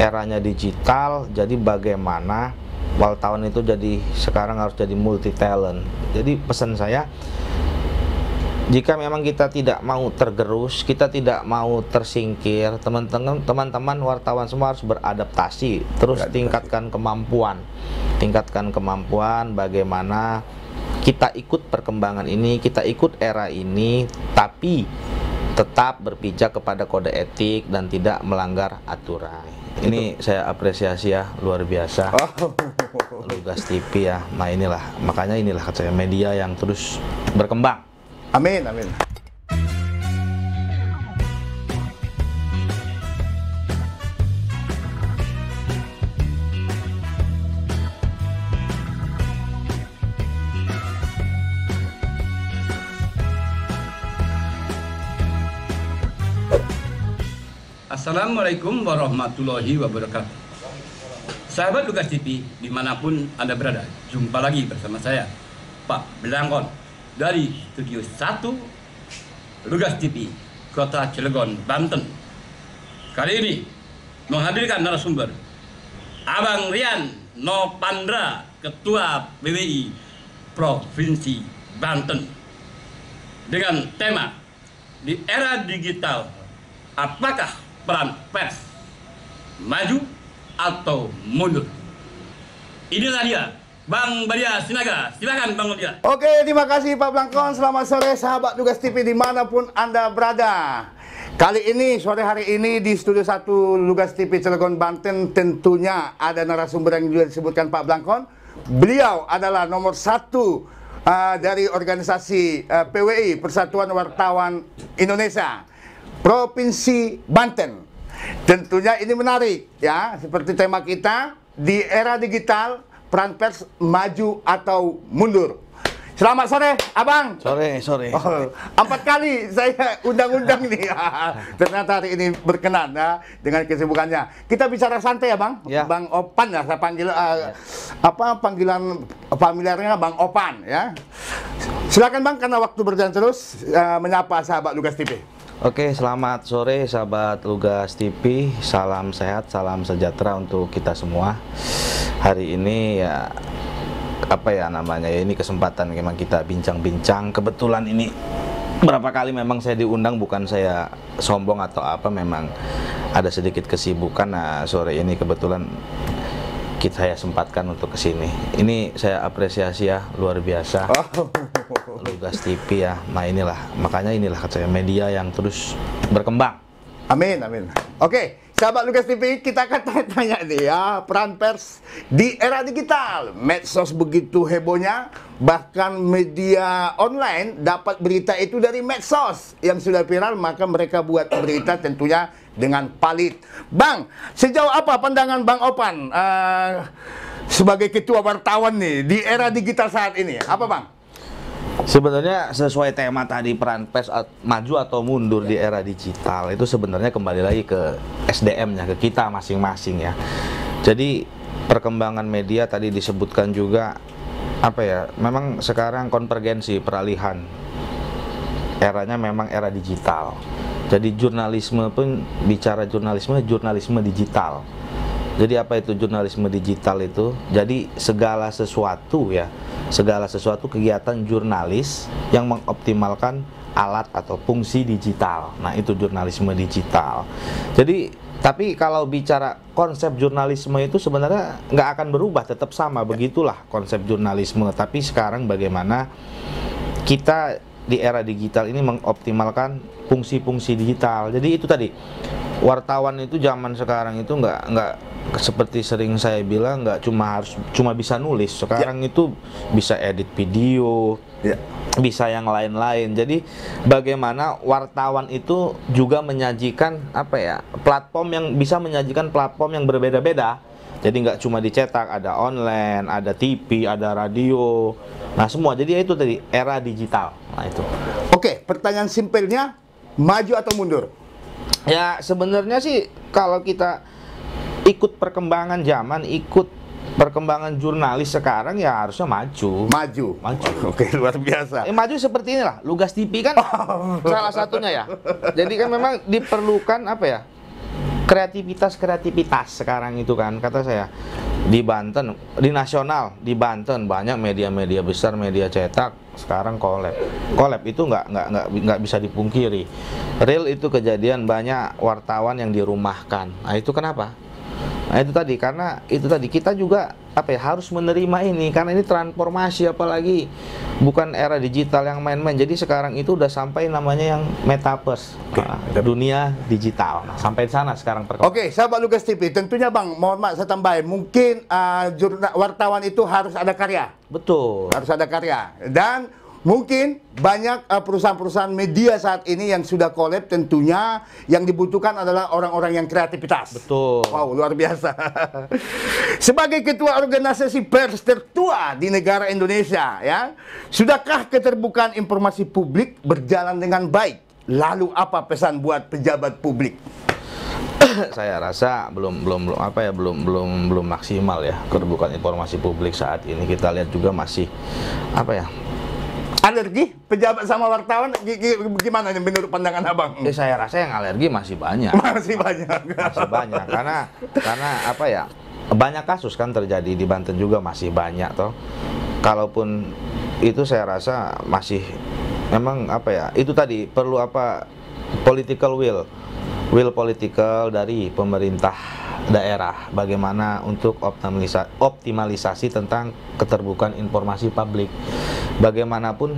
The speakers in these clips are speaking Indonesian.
eranya digital, jadi bagaimana wartawan itu jadi sekarang harus jadi multi talent. Jadi pesan saya jika memang kita tidak mau tergerus, kita tidak mau tersingkir, teman-teman teman-teman wartawan semua harus beradaptasi, terus Beradaptasi. tingkatkan kemampuan. Tingkatkan kemampuan bagaimana kita ikut perkembangan ini, kita ikut era ini, tapi tetap berpijak kepada kode etik dan tidak melanggar aturan. Ini saya apresiasi ya, luar biasa. Oh. Lugas TV ya. Nah inilah, makanya inilah kata saya media yang terus berkembang. Amin, amin. Assalamualaikum warahmatullahi wabarakatuh. Sahabat Lukas TV di mana pun Anda berada Jumpa lagi bersama saya Pak Belangkon Dari Studio 1 Lukas TV Kota Cilegon, Banten. Kali ini menghadirkan narasumber Abang Rian Nopandra Ketua BWI Provinsi Banten. Dengan tema Di era digital Apakah peran pers maju atau mundur? Inilah dia, Bang Badia Sinaga. Silakan Bang Badia. Oke, terima kasih Pak Blangkon. Selamat sore sahabat Tugas TV di mana pun Anda berada. Kali ini, sore hari ini di Studio 1 Lugas TV Cilegon Banten tentunya ada narasumber yang juga disebutkan Pak Blangkon. Beliau adalah nomor satu uh, dari organisasi uh, PWI Persatuan Wartawan Indonesia Provinsi Banten. Tentunya ini menarik ya, seperti tema kita di era digital peran pers maju atau mundur. Selamat sore, Abang. Sore, sore. Oh, empat kali saya undang-undang nih. Ternyata hari ini berkenan ya dengan kesibukannya. Kita bicara santai ya, Bang. Ya. Bang Opan ya, saya panggil eh, apa panggilan familiarnya Bang Opan ya. Silakan Bang karena waktu berjalan terus eh, menyapa sahabat Lugas TV. Oke, selamat sore sahabat Lugas TV. Salam sehat, salam sejahtera untuk kita semua. Hari ini ya apa ya namanya ya ini kesempatan memang kita bincang-bincang. Kebetulan ini berapa kali memang saya diundang bukan saya sombong atau apa memang ada sedikit kesibukan. Nah, sore ini kebetulan kita saya sempatkan untuk ke sini. Ini saya apresiasi ya luar biasa. Lugas TV ya. Nah inilah makanya inilah kata saya media yang terus berkembang. Amin, amin. Oke, sahabat Lukas TV, kita akan tanya-tanya nih ya, peran pers di era digital. Medsos begitu hebohnya, bahkan media online dapat berita itu dari medsos. Yang sudah viral, maka mereka buat berita tentunya dengan palit. Bang, sejauh apa pandangan Bang Opan eh, sebagai ketua wartawan nih di era digital saat ini? Apa Bang? Sebenarnya sesuai tema tadi peran pers at- maju atau mundur di era digital itu sebenarnya kembali lagi ke SDM-nya ke kita masing-masing ya. Jadi perkembangan media tadi disebutkan juga apa ya? Memang sekarang konvergensi peralihan eranya memang era digital. Jadi jurnalisme pun bicara jurnalisme jurnalisme digital. Jadi apa itu jurnalisme digital itu? Jadi segala sesuatu ya, segala sesuatu kegiatan jurnalis yang mengoptimalkan alat atau fungsi digital. Nah, itu jurnalisme digital. Jadi tapi kalau bicara konsep jurnalisme itu sebenarnya nggak akan berubah, tetap sama. Begitulah konsep jurnalisme. Tapi sekarang bagaimana kita di era digital ini mengoptimalkan fungsi-fungsi digital. Jadi itu tadi wartawan itu zaman sekarang itu nggak nggak seperti sering saya bilang nggak cuma harus cuma bisa nulis. Sekarang itu bisa edit video, Ya. bisa yang lain-lain. Jadi bagaimana wartawan itu juga menyajikan apa ya platform yang bisa menyajikan platform yang berbeda-beda. Jadi nggak cuma dicetak, ada online, ada TV, ada radio. Nah semua. Jadi ya itu tadi era digital. Nah itu. Oke, pertanyaan simpelnya, maju atau mundur? Ya sebenarnya sih kalau kita ikut perkembangan zaman, ikut perkembangan jurnalis sekarang ya harusnya maju. Maju. Maju. Oke, luar biasa. Eh, maju seperti inilah, Lugas TV kan salah satunya ya. Jadi kan memang diperlukan apa ya? Kreativitas kreativitas sekarang itu kan kata saya. Di Banten di nasional di Banten banyak media-media besar media cetak sekarang collab. Collab itu nggak nggak nggak nggak bisa dipungkiri. Real itu kejadian banyak wartawan yang dirumahkan. Nah itu kenapa? Nah itu tadi karena itu tadi kita juga apa ya harus menerima ini. Karena ini transformasi apalagi bukan era digital yang main-main. Jadi sekarang itu udah sampai namanya yang metaverse, nah, dunia digital. Nah, sampai di sana sekarang perkembangan. Oke, sahabat Lugas TV, tentunya Bang, mohon maaf saya tambahin, mungkin uh, jurna- wartawan itu harus ada karya, Betul. harus ada karya. Dan mungkin banyak uh, perusahaan-perusahaan media saat ini yang sudah collab tentunya yang dibutuhkan adalah orang-orang yang kreativitas. Betul. Wow, luar biasa. Sebagai ketua organisasi pers tertua di negara Indonesia, ya, sudahkah keterbukaan informasi publik berjalan dengan baik? Lalu apa pesan buat pejabat publik? saya rasa belum belum belum apa ya belum belum belum maksimal ya keterbukaan informasi publik saat ini kita lihat juga masih apa ya Alergi? Pejabat sama wartawan gi- gi- gimana nih menurut pandangan abang? eh, saya rasa yang alergi masih banyak. Masih banyak. masih banyak karena karena apa ya banyak kasus kan terjadi di Banten juga masih banyak toh. Kalaupun itu saya rasa masih memang apa ya itu tadi perlu apa political will. Will political dari pemerintah daerah bagaimana untuk optimalisa- optimalisasi tentang keterbukaan informasi publik bagaimanapun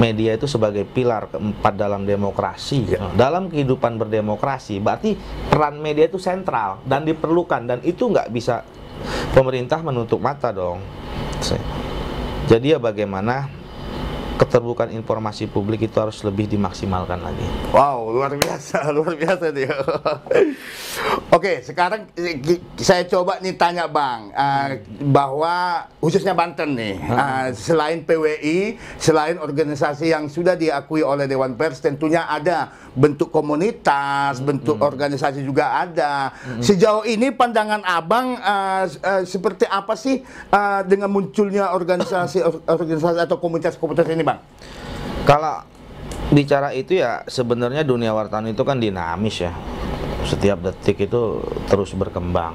media itu sebagai pilar keempat dalam demokrasi. Dalam kehidupan berdemokrasi berarti peran media itu sentral dan diperlukan. Dan itu nggak bisa pemerintah menutup mata dong. Jadi ya bagaimana keterbukaan informasi publik itu harus lebih dimaksimalkan lagi. Wow, luar biasa, luar biasa dia. Oke, sekarang eh, saya coba nih tanya Bang, uh, bahwa khususnya Banten nih, uh, selain PWI, selain organisasi yang sudah diakui oleh Dewan Pers, tentunya ada bentuk komunitas, bentuk organisasi juga ada. Sejauh ini pandangan Abang uh, uh, seperti apa sih uh, dengan munculnya organisasi organisasi atau komunitas-komunitas ini, Bang? Kalau bicara itu ya sebenarnya dunia wartawan itu kan dinamis ya. Setiap detik itu terus berkembang.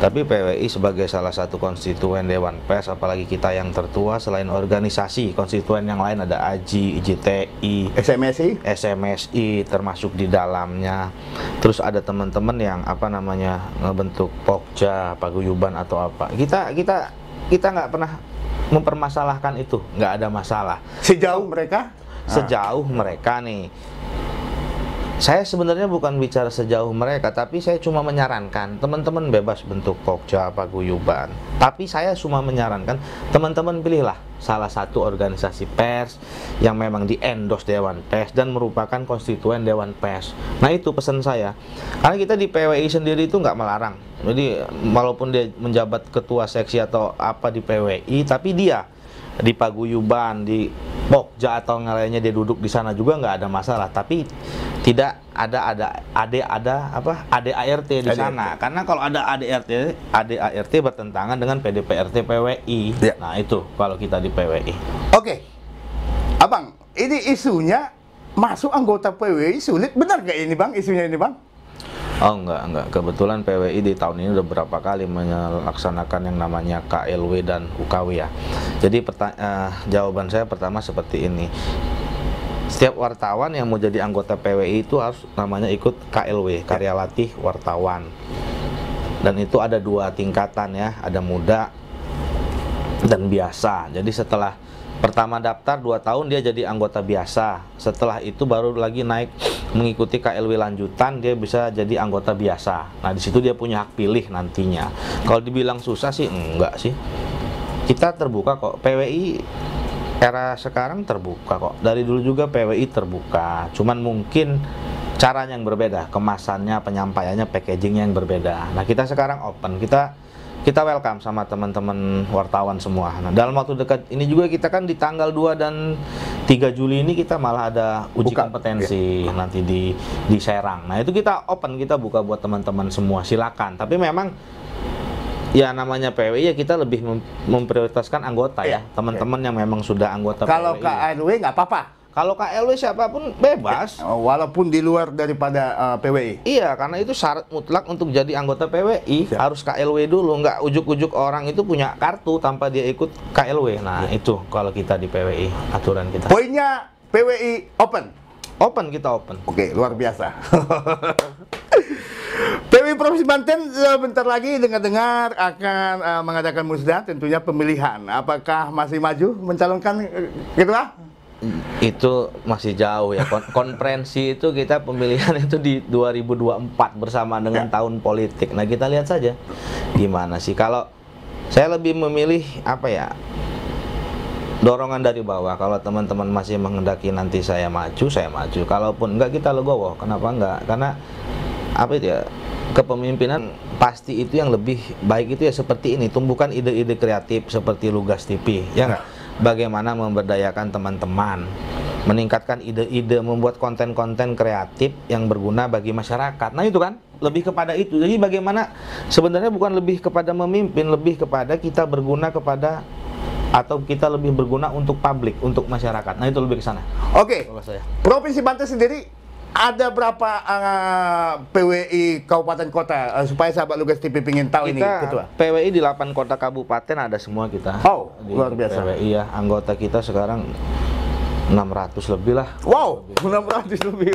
Tapi PWI sebagai salah satu konstituen Dewan Pers, apalagi kita yang tertua selain organisasi, konstituen yang lain ada AJI, IJTI, SMSI? SMSI termasuk di dalamnya. Terus ada teman-teman yang apa namanya ngebentuk Pokja, paguyuban atau apa. Kita kita kita nggak pernah mempermasalahkan itu, nggak ada masalah Sejauh mereka? sejauh mereka nih. Saya sebenarnya bukan bicara sejauh mereka, tapi saya cuma menyarankan teman-teman bebas bentuk pokja paguyuban. Tapi saya cuma menyarankan teman-teman pilihlah salah satu organisasi pers yang memang di endorse Dewan Pers dan merupakan konstituen Dewan Pers. Nah itu pesan saya. Karena kita di PWI sendiri itu nggak melarang. Jadi walaupun dia menjabat ketua seksi atau apa di PWI, tapi dia di paguyuban di Pokja atau lainnya dia duduk di sana juga nggak ada masalah tapi tidak ada ada ada ada apa ADART di ADART. sana karena kalau ada ADART ADART bertentangan dengan PDPRT PWI Ya. nah itu kalau kita di PWI Oke, abang, ini isunya masuk anggota PWI sulit, benar gak ini bang? Isunya ini bang? Oh enggak enggak kebetulan PWI di tahun ini udah berapa kali melaksanakan yang namanya KLW dan UKW ya. Jadi eh, jawaban saya pertama seperti ini. Setiap wartawan yang mau jadi anggota PWI itu harus namanya ikut KLW, karya latih wartawan. Dan itu ada dua tingkatan ya, ada muda dan biasa. Jadi setelah pertama daftar 2 tahun dia jadi anggota biasa. Setelah itu baru lagi naik mengikuti KLW lanjutan dia bisa jadi anggota biasa. Nah, di situ dia punya hak pilih nantinya. Kalau dibilang susah sih enggak sih. Kita terbuka kok. PWI era sekarang terbuka kok. Dari dulu juga PWI terbuka. Cuman mungkin caranya yang berbeda, kemasannya, penyampaiannya, packagingnya yang berbeda. Nah, kita sekarang open. Kita kita welcome sama teman-teman wartawan semua. Nah, dalam waktu dekat ini juga kita kan di tanggal 2 dan 3 Juli ini kita malah ada uji Buka, kompetensi nanti di di Serang. Nah, itu kita open, kita buka buat teman-teman semua. Silakan. Tapi memang ya namanya PWI ya kita lebih mem- memprioritaskan anggota Iya, ya. Teman-teman yang memang sudah anggota Kalau PWI. KLW nggak apa-apa. Kalau KLW siapa pun bebas. Oh, Walaupun di luar daripada uh, PWI. Iya, karena itu syarat mutlak untuk jadi anggota PWI Siap. harus KLW dulu, nggak ujuk-ujuk orang itu punya kartu tanpa dia ikut KLW. Nah, itu kalau kita di PWI aturan kita. Poinnya PWI open. Open kita open. Oke, luar biasa. PWI Provinsi Banten sebentar lagi dengar-dengar akan uh, mengadakan musda tentunya pemilihan. Apakah masih maju mencalonkan uh, ketua? Itu masih jauh ya. Kon- konferensi itu kita pemilihan itu di 2024 bersama dengan Ya. tahun politik. Nah, kita lihat saja gimana sih kalau saya lebih memilih apa ya? dorongan dari bawah. Kalau teman-teman masih menghendaki nanti saya maju, saya maju. Kalaupun enggak kita legowo. Kenapa enggak? Karena apa itu ya? Kepemimpinan pasti itu yang lebih baik itu ya seperti ini, tumbuhkan ide-ide kreatif seperti Lugas TV. Ya enggak? Bagaimana memberdayakan teman-teman, meningkatkan ide-ide, membuat konten-konten kreatif yang berguna bagi masyarakat. Nah, itu kan lebih kepada itu. Jadi bagaimana sebenarnya bukan lebih kepada memimpin, lebih kepada kita berguna kepada atau kita lebih berguna untuk publik, untuk masyarakat. Nah, itu lebih ke sana. Oke, saya. Provinsi Banten sendiri ada berapa uh, PWI kabupaten kota Uh, supaya sahabat Lugas TV ingin tahu ini Kita ketua? PWI di 8 kota kabupaten ada semua kita. Oh, Di luar biasa. PWI ya, anggota kita sekarang 600 lebih lah. Wow, 600 lebih.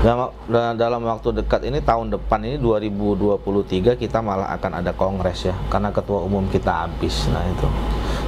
Dalam, da- dalam waktu dekat ini tahun depan ini 2023 kita malah akan ada kongres ya karena ketua umum kita habis. Nah itu.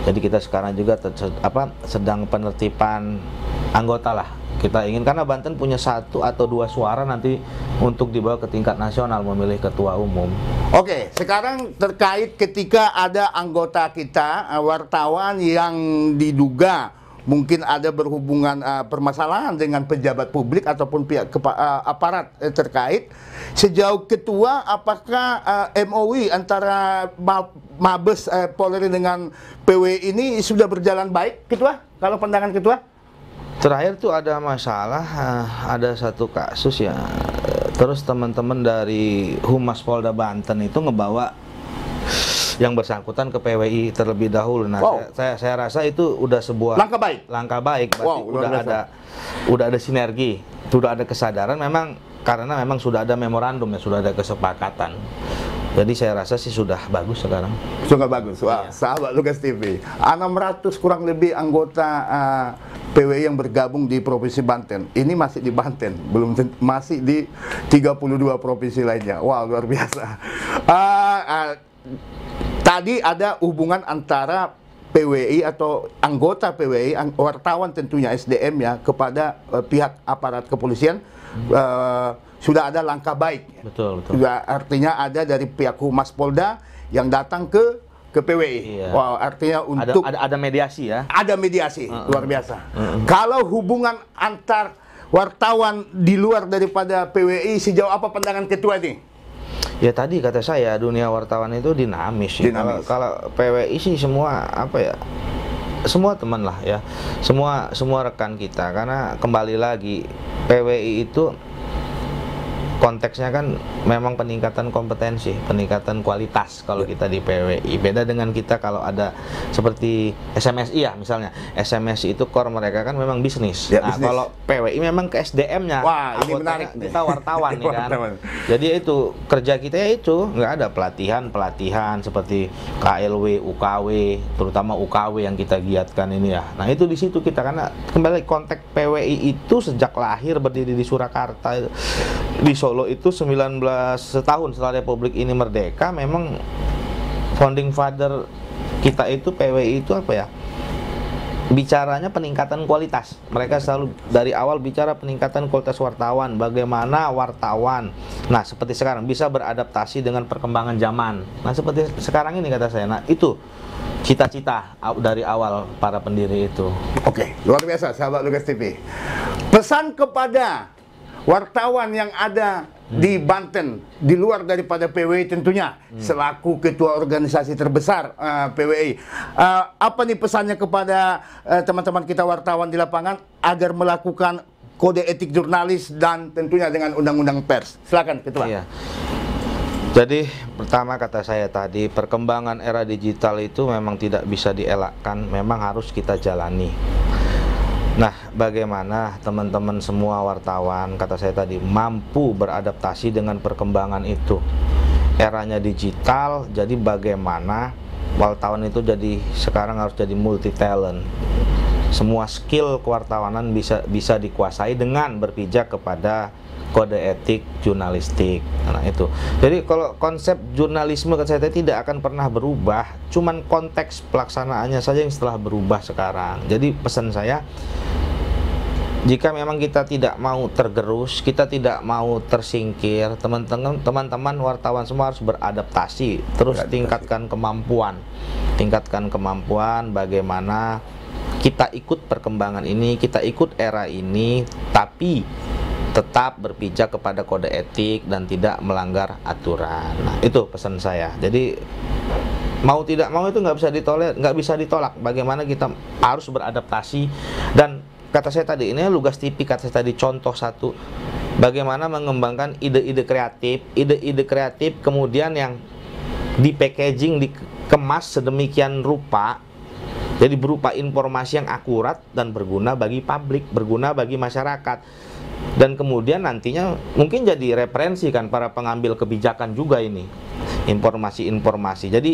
Jadi kita sekarang juga apa sedang penertiban anggota lah. Kita ingin karena Banten punya satu atau dua suara nanti untuk dibawa ke tingkat nasional memilih ketua umum. Oke, sekarang terkait ketika ada anggota kita uh, wartawan yang diduga mungkin ada berhubungan uh, permasalahan dengan pejabat publik ataupun pihak kepa- uh, aparat eh, terkait sejauh ketua apakah uh, MOI antara Ma- Mabes uh, Polri dengan PW ini sudah berjalan baik ketua kalau pandangan ketua Terakhir tuh ada masalah, eh, ada satu kasus ya. Terus teman-teman dari Humas Polda Banten itu ngebawa yang bersangkutan ke PWI terlebih dahulu. Nah, Wow. saya, saya saya rasa itu udah sebuah Langkah baik. Langkah baik. Berarti Wow, udah biasa. ada udah ada sinergi, sudah ada kesadaran. Memang karena memang sudah ada memorandum ya, sudah ada kesepakatan. Jadi saya rasa sih sudah bagus sekarang. Sungguh bagus. Wah, sahabat Lugas TV. 600 kurang lebih anggota uh, PWI yang bergabung di Provinsi Banten. Ini masih di Banten, belum masih di 32 provinsi lainnya. Wah, luar biasa. Uh, uh, tadi ada hubungan antara PWI atau anggota PWI, ang- wartawan tentunya SDM ya kepada uh, pihak aparat kepolisian uh, sudah ada langkah baik. Betul, betul. Juga artinya ada dari pihak Humas Polda yang datang ke ke PWI. Iya. Wah, artinya Ada untuk ada ada mediasi ya. ada mediasi luar biasa. Kalau hubungan antar wartawan di luar daripada PWI sejauh apa pandangan ketua ini? Ya tadi kata saya dunia wartawan itu dinamis. ya. Dinamis. Kalau, kalau PWI sih semua apa ya? Semua teman lah ya. Semua semua rekan kita karena kembali lagi PWI itu konteksnya kan memang peningkatan kompetensi, peningkatan kualitas kalau kita di PWI. Beda dengan kita kalau ada seperti SMSI ya misalnya. SMSI itu core mereka kan memang bisnis. Ya, nah, bisnis. kalau PWI memang ke SDM-nya. Wah, ini menarik. Kita wartawan nih kan. Wartawan. Jadi itu kerja kita ya itu nggak ada pelatihan pelatihan seperti KLW, UKW, terutama UKW yang kita giatkan ini ya. Nah itu di situ kita karena kembali konteks PWI itu sejak lahir berdiri di Surakarta di Solo itu 19 setahun setelah Republik ini merdeka memang founding father kita itu PWI itu apa ya? bicaranya peningkatan kualitas. Mereka selalu dari awal bicara peningkatan kualitas wartawan, bagaimana wartawan. Nah, seperti sekarang bisa beradaptasi dengan perkembangan zaman. Nah, seperti sekarang ini kata saya. Nah, itu cita-cita dari awal para pendiri itu. Oke, luar biasa sahabat Lugas TV. Pesan kepada wartawan yang ada di Banten di luar daripada PWI tentunya selaku ketua organisasi terbesar eh, PWI. Eh, apa nih pesannya kepada eh, teman-teman kita wartawan di lapangan agar melakukan kode etik jurnalis dan tentunya dengan undang-undang pers. Silakan ketua. Iya. Jadi pertama kata saya tadi perkembangan era digital itu memang tidak bisa dielakkan, memang harus kita jalani. Nah, bagaimana teman-teman semua wartawan, kata saya tadi, mampu beradaptasi dengan perkembangan itu? Eranya digital, jadi bagaimana wartawan itu jadi sekarang harus jadi multi talent. Semua skill kewartawanan bisa bisa dikuasai dengan berpijak kepada kode etik jurnalistik. Nah, itu. Jadi kalau konsep jurnalisme kan saya tidak akan pernah berubah, cuman konteks pelaksanaannya saja yang setelah berubah sekarang. Jadi pesan saya jika memang kita tidak mau tergerus, kita tidak mau tersingkir, teman-teman teman-teman wartawan semua harus beradaptasi, terus beradaptasi. tingkatkan kemampuan. Tingkatkan kemampuan bagaimana kita ikut perkembangan ini, kita ikut era ini, tapi tetap berpijak kepada kode etik dan tidak melanggar aturan. Nah, itu pesan saya. Jadi mau tidak mau itu nggak bisa ditolak, nggak bisa ditolak. Bagaimana kita harus beradaptasi dan kata saya tadi ini lugas tipi kata saya tadi contoh satu bagaimana mengembangkan ide-ide kreatif, ide-ide kreatif kemudian yang di packaging dikemas sedemikian rupa jadi berupa informasi yang akurat dan berguna bagi publik, berguna bagi masyarakat dan kemudian nantinya mungkin jadi referensi kan para pengambil kebijakan juga ini. Informasi-informasi. Jadi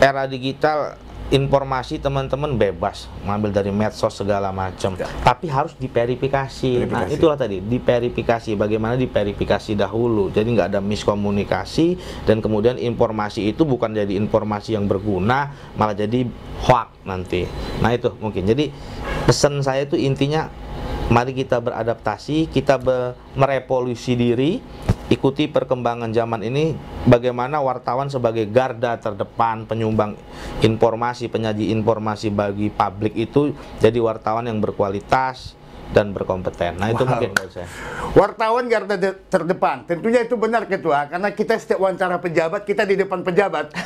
era digital informasi teman-teman bebas. Mengambil dari medsos segala macam. Ya. tapi harus diverifikasi. Nah itulah tadi diverifikasi. Bagaimana diverifikasi dahulu. Jadi nggak ada miskomunikasi. Dan kemudian informasi itu bukan jadi informasi yang berguna malah jadi hoax nanti. Nah itu mungkin. Jadi pesan saya itu intinya Mari kita beradaptasi, kita be merevolusi diri, ikuti perkembangan zaman ini bagaimana wartawan sebagai garda terdepan penyumbang informasi, penyaji informasi bagi publik itu jadi wartawan yang berkualitas dan berkompeten. Nah, wow. itu mungkin menurut saya. Wartawan garda terdepan. Tentunya itu benar Ketua karena kita setiap wawancara pejabat kita di depan pejabat.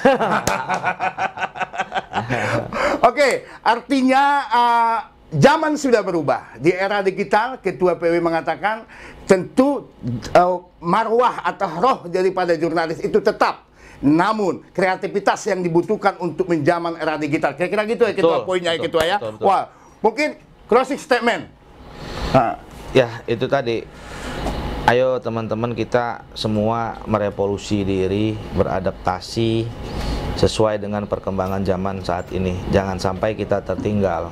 Oke, okay, artinya uh, zaman sudah berubah. Di era digital, Ketua PW mengatakan tentu uh, marwah atau roh daripada jurnalis itu tetap. Namun kreativitas yang dibutuhkan untuk menjaman era digital. Kira-kira gitu ya Ketua betul, poinnya ya Ketua ya. Betul, betul. Wah, mungkin closing statement. Nah. Ya, itu tadi. Ayo teman-teman kita semua merevolusi diri, beradaptasi sesuai dengan perkembangan zaman saat ini. Jangan sampai kita tertinggal.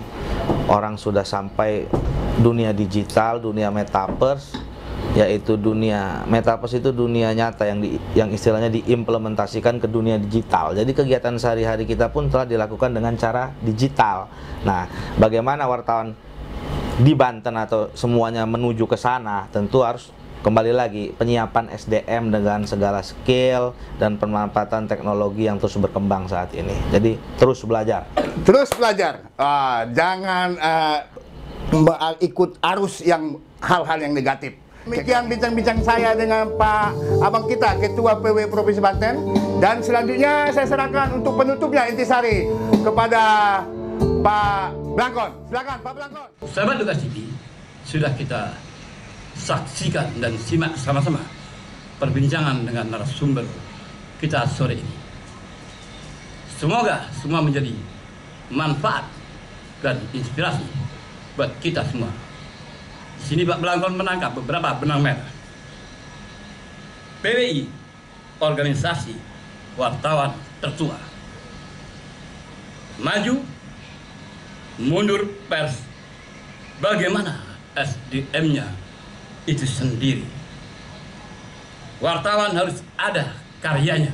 Orang sudah sampai dunia digital, dunia metaverse, yaitu dunia metaverse itu dunia nyata yang di, yang istilahnya diimplementasikan ke dunia digital. Jadi kegiatan sehari-hari kita pun telah dilakukan dengan cara digital. Nah, bagaimana wartawan di Banten atau semuanya menuju ke sana tentu harus kembali lagi penyiapan SDM dengan segala skill dan pemanfaatan teknologi yang terus berkembang saat ini. Jadi terus belajar. Terus belajar. Uh, jangan uh, ikut arus yang hal-hal yang negatif. Demikian bincang-bincang saya dengan Pak Abang kita, Ketua PW Provinsi Banten. Dan selanjutnya saya serahkan untuk penutupnya intisari kepada Pak Blangkon. Silakan Pak Blangkon. Sahabat Tugas TV, sudah kita saksikan dan simak sama-sama perbincangan dengan narasumber kita sore ini. Semoga semua menjadi manfaat dan inspirasi buat kita semua. Di sini Pak Belangkon menangkap beberapa benang merah. PWI, organisasi wartawan tertua. Maju, mundur pers, bagaimana SDM-nya itu sendiri. Wartawan harus ada karyanya.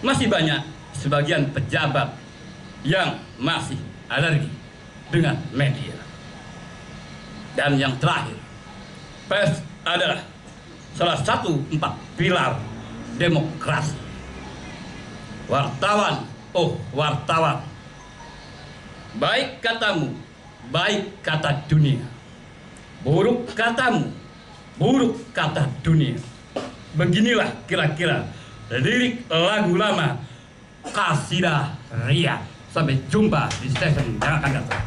Masih banyak sebagian pejabat yang masih alergi dengan media. Dan yang terakhir, pers adalah salah satu empat pilar demokrasi. Wartawan, oh wartawan, baik katamu, baik kata dunia buruk katamu, buruk kata dunia. Beginilah kira-kira lirik lagu lama Kasidah Ria. Sampai jumpa di stesen yang akan datang.